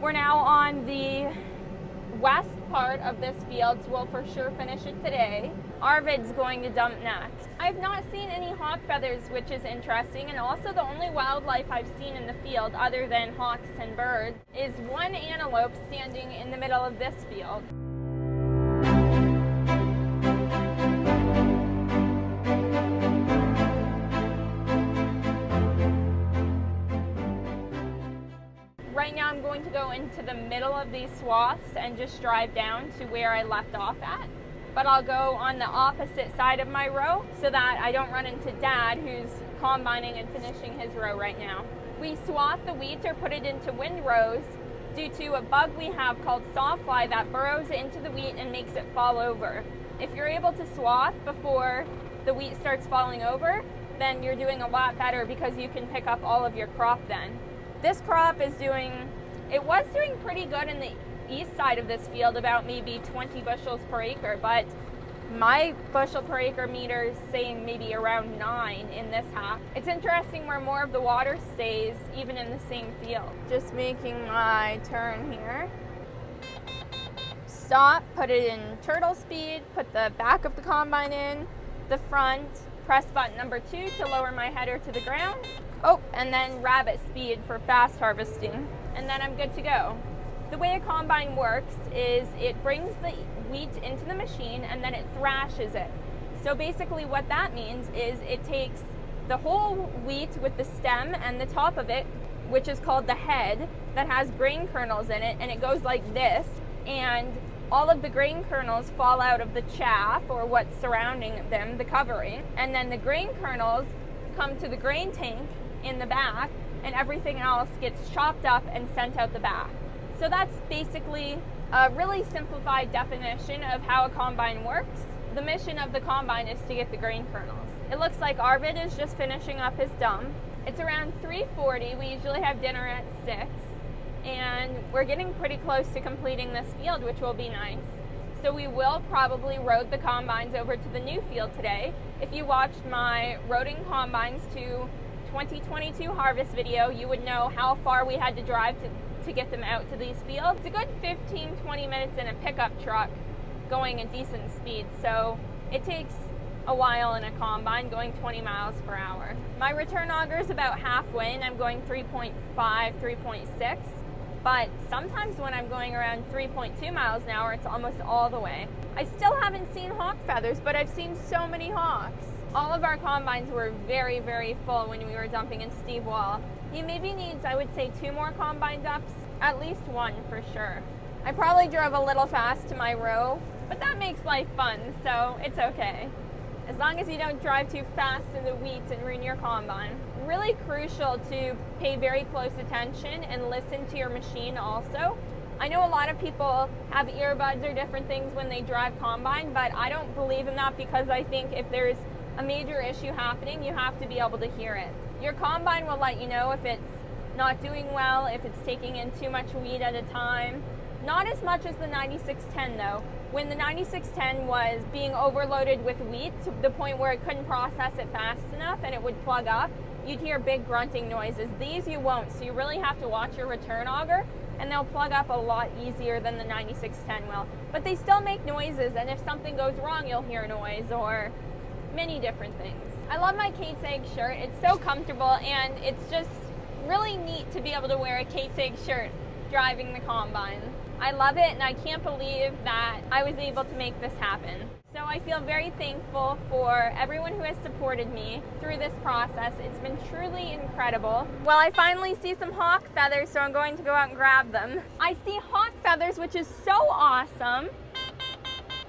We're now on the west part of this field, so we'll for sure finish it today. Arvid's going to dump next. I've not seen any hawk feathers, which is interesting, and also the only wildlife I've seen in the field, other than hawks and birds, is one antelope standing in the middle of this field. Into the middle of these swaths and just drive down to where I left off at. But I'll go on the opposite side of my row so that I don't run into dad who's combining and finishing his row right now. We swath the wheat or put it into windrows due to a bug we have called sawfly that burrows into the wheat and makes it fall over. If you're able to swath before the wheat starts falling over, then you're doing a lot better because you can pick up all of your crop then. This crop is doing, it was doing pretty good in the east side of this field, about maybe 20 bushels per acre, but my bushel per acre meter is saying maybe around nine in this half. It's interesting where more of the water stays even in the same field. Just making my turn here. Stop, put it in turtle speed, put the back of the combine in, the front, press button number two to lower my header to the ground. Oh, and then rabbit speed for fast harvesting. And then I'm good to go. The way a combine works is it brings the wheat into the machine and then it thrashes it. So basically what that means is it takes the whole wheat with the stem and the top of it, which is called the head, that has grain kernels in it, and it goes like this. And all of the grain kernels fall out of the chaff or what's surrounding them, the covering, and then the grain kernels come to the grain tank in the back, and everything else gets chopped up and sent out the back. So that's basically a really simplified definition of how a combine works. The mission of the combine is to get the grain kernels. It looks like Arvid is just finishing up his dump. It's around 3.40. We usually have dinner at 6 and we're getting pretty close to completing this field, which will be nice. So we will probably road the combines over to the new field today. If you watched my roading combines to 2022 harvest video, you would know how far we had to drive to, to get them out to these fields. It's a good 15, 20 minutes in a pickup truck going a decent speed. So it takes a while in a combine going 20 miles per hour. My return auger is about halfway and I'm going 3.5, 3.6 but sometimes when I'm going around 3.2 miles an hour, it's almost all the way. I still haven't seen hawk feathers, but I've seen so many hawks. All of our combines were very, very full when we were dumping in Steve Wall. He maybe needs, I would say, two more combine dumps, at least one for sure. I probably drove a little fast to my row, but that makes life fun, so it's okay. As long as you don't drive too fast in the wheat and ruin your combine really crucial to pay very close attention and listen to your machine also. I know a lot of people have earbuds or different things when they drive combine, but I don't believe in that because I think if there's a major issue happening, you have to be able to hear it. Your combine will let you know if it's not doing well, if it's taking in too much wheat at a time. Not as much as the 9610 though. When the 9610 was being overloaded with wheat to the point where it couldn't process it fast enough and it would plug up, you'd hear big grunting noises. These you won't, so you really have to watch your return auger and they'll plug up a lot easier than the 9610 will. But they still make noises and if something goes wrong, you'll hear noise or many different things. I love my Kate's Ag shirt. It's so comfortable and it's just really neat to be able to wear a Kate's Ag shirt driving the combine. I love it and I can't believe that I was able to make this happen. So I feel very thankful for everyone who has supported me through this process. It's been truly incredible. Well, I finally see some hawk feathers, so I'm going to go out and grab them. I see hawk feathers, which is so awesome.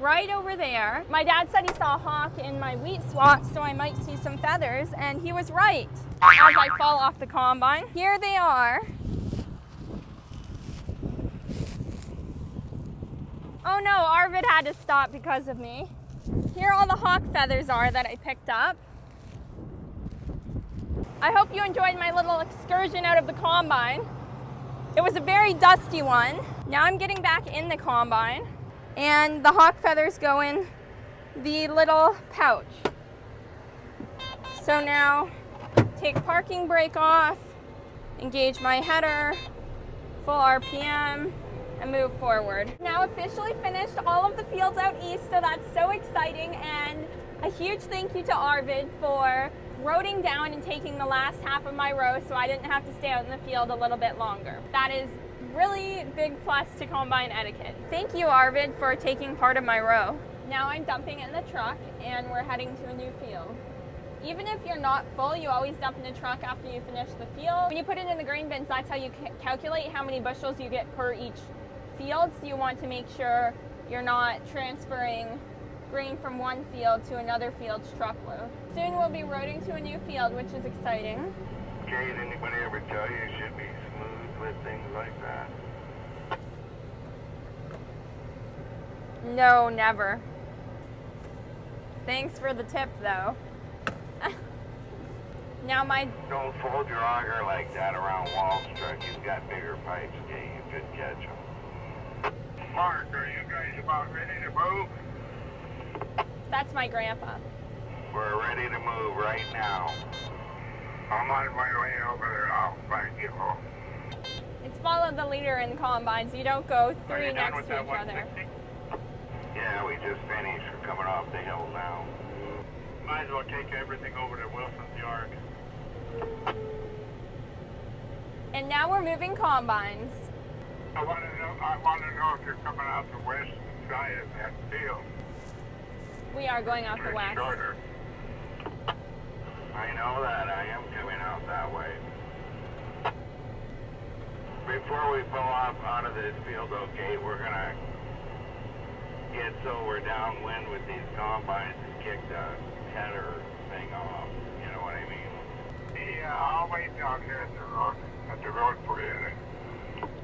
Right over there. My dad said he saw a hawk in my wheat swath, so I might see some feathers, and he was right. As I fall off the combine, here they are. Oh no, Arvid had to stop because of me. Here all the hawk feathers are that I picked up. I hope you enjoyed my little excursion out of the combine. It was a very dusty one. Now I'm getting back in the combine and the hawk feathers go in the little pouch. So now take parking brake off, engage my header, full RPM, and move forward. Now officially finished all of the fields out east, so that's so exciting. And a huge thank you to Arvid for roading down and taking the last half of my row so I didn't have to stay out in the field a little bit longer. That is really big plus to combine etiquette. Thank you, Arvid, for taking part of my row. Now I'm dumping in the truck and we're heading to a new field. Even if you're not full, you always dump in the truck after you finish the field. When you put it in the grain bins, that's how you calculate how many bushels you get per each field. So you want to make sure you're not transferring grain from one field to another field's truckload. Soon we'll be roading to a new field, which is exciting. Okay, did anybody ever tell you you should be smooth with things like that? No, never. Thanks for the tip, though. now my... Don't fold your auger like that around Wall's truck. You've got bigger pipes, okay? You could catch them. Mark, are you guys about ready to move? That's my grandpa. We're ready to move right now. I'm on my way over there. I'll find you. It's follow the leader in the combines. You don't go three next to each other. Yeah, we just finished. We're coming off the hill now. Might as well take everything over to Wilson's yard. And now we're moving combines. I want to know. I want to know if you're coming out the west side of that field. We are going out the west. Shorter. I know that. I am coming out that way. Before we pull off out of this field, okay, we're going to get so we're downwind with these combines and kick the header thing off. You know what I mean? Yeah, I'll wait down here at the road, at the road for you.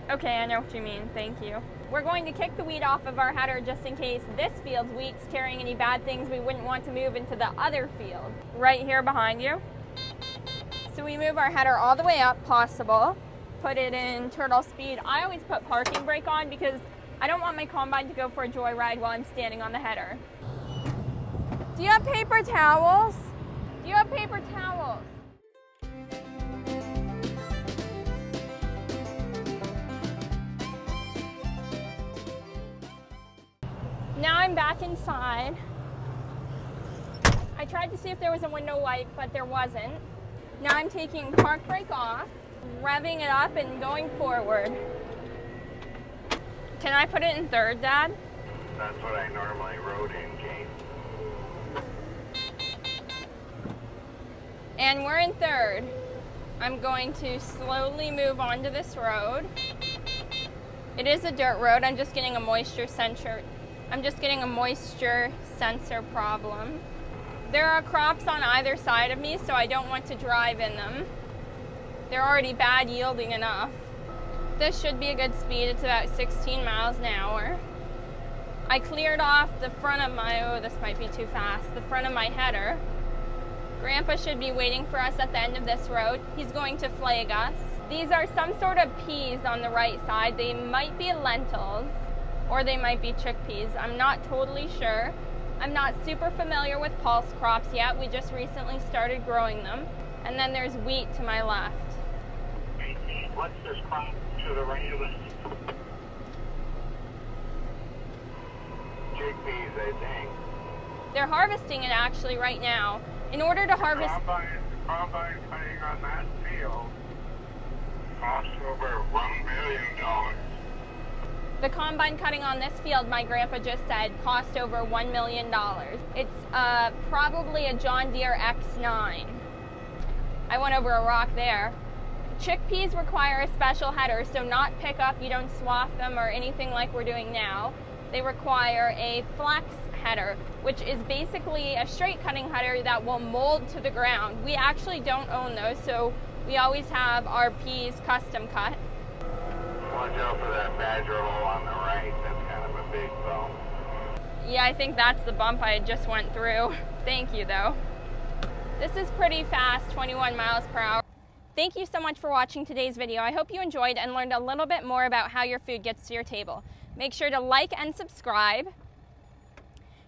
Okay, I know what you mean. Thank you. We're going to kick the weed off of our header just in case this field's wheat's carrying any bad things we wouldn't want to move into the other field. Right here behind you. So we move our header all the way up possible, put it in turtle speed. I always put parking brake on because I don't want my combine to go for a joyride while I'm standing on the header. Do you have paper towels? Do you have paper towels? Now I'm back inside. I tried to see if there was a window light, but there wasn't. Now I'm taking park brake off, revving it up and going forward. Can I put it in third, Dad? That's what I normally rode in, Kate. And we're in third. I'm going to slowly move onto this road. It is a dirt road. I'm just getting a moisture sensor. I'm just getting a moisture sensor problem. There are crops on either side of me, so I don't want to drive in them. They're already bad yielding enough. This should be a good speed. It's about 16 miles an hour. I cleared off the front of my, oh, this might be too fast, the front of my header. Grandpa should be waiting for us at the end of this road. He's going to flag us. These are some sort of peas on the right side. They might be lentils or they might be chickpeas. I'm not totally sure. I'm not super familiar with pulse crops yet. We just recently started growing them. And then there's wheat to my left. What's this crop? to the right of us? Chickpeas, I think. They're harvesting it actually right now. In order to harvest... Combine, combine cutting on that field costs over $1 million. The combine cutting on this field, my grandpa just said, cost over $1 million. It's uh, probably a John Deere X9. I went over a rock there. Chickpeas require a special header, so not pick up, you don't swath them or anything like we're doing now. They require a flex header, which is basically a straight cutting header that will mold to the ground. We actually don't own those, so we always have our peas custom cut. Watch out for that badger hole on the right. That's kind of a big bump. Yeah, I think that's the bump I just went through. Thank you, though. This is pretty fast, 21 miles per hour. Thank you so much for watching today's video. I hope you enjoyed and learned a little bit more about how your food gets to your table. Make sure to like and subscribe.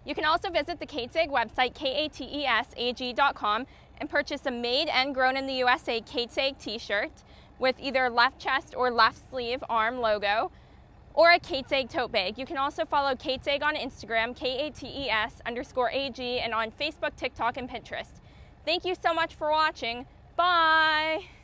You can also visit the Kate's Ag website, katesag.com, and purchase a made and grown in the USA Kate's Ag t-shirt. With either left chest or left sleeve arm logo or a Kate's Ag tote bag. You can also follow Kate's Ag on Instagram, K-A-T-E-S underscore A-G, and on Facebook, TikTok, and Pinterest. Thank you so much for watching. Bye!